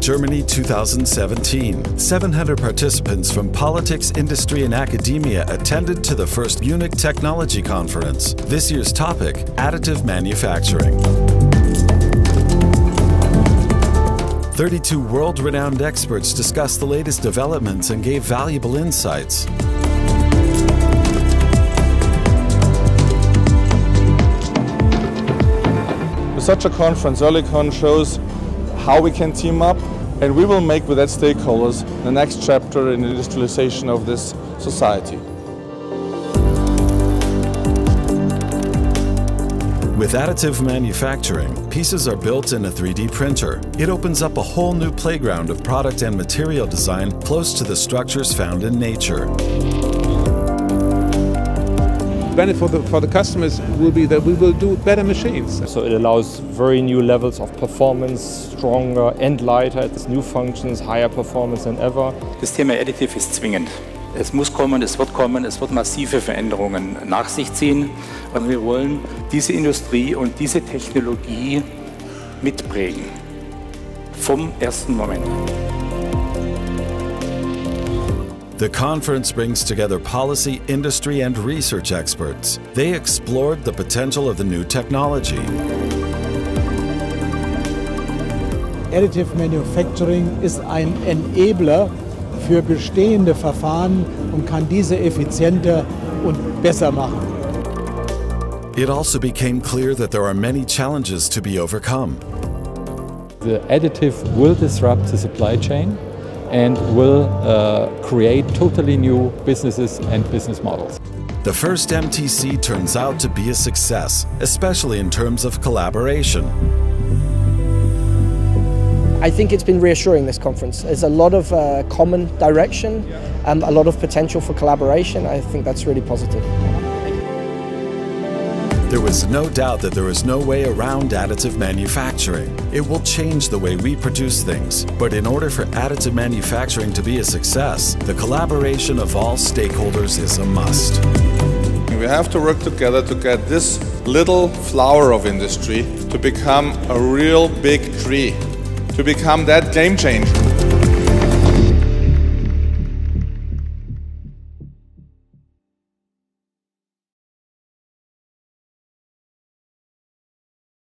Germany 2017. 700 participants from politics, industry, and academia attended to the first Munich Technology Conference. This year's topic additive manufacturing. 32 world renowned experts discussed the latest developments and gave valuable insights. Such a conference, Oerlikon, shows how we can team up and we will make with that stakeholders the next chapter in the industrialization of this society. With additive manufacturing, pieces are built in a 3D printer. It opens up a whole new playground of product and material design close to the structures found in nature benefit for the, for the customers will be that we will do better machines. So it allows very new levels of performance, stronger and lighter, it's new functions, higher performance than ever. Das Thema Additive ist zwingend. Es muss kommen, es wird kommen, es wird massive Veränderungen nach sich ziehen. Und wir wollen diese Industrie und diese Technologie mitprägen. Vom ersten Moment. The conference brings together policy, industry, and research experts. They explored the potential of the new technology. Additive Manufacturing ist ein Enabler für bestehende Verfahren und kann diese effizienter und besser machen. It also became clear that there are many challenges to be overcome. The additive will disrupt the supply chain and will uh, create totally new businesses and business models. The first MTC turns out to be a success, especially in terms of collaboration. I think it's been reassuring this conference. There's a lot of uh, common direction, and a lot of potential for collaboration. I think that's really positive. There was no doubt that there is no way around additive manufacturing. It will change the way we produce things. But in order for additive manufacturing to be a success, the collaboration of all stakeholders is a must. We have to work together to get this little flower of industry to become a real big tree, to become that game changer.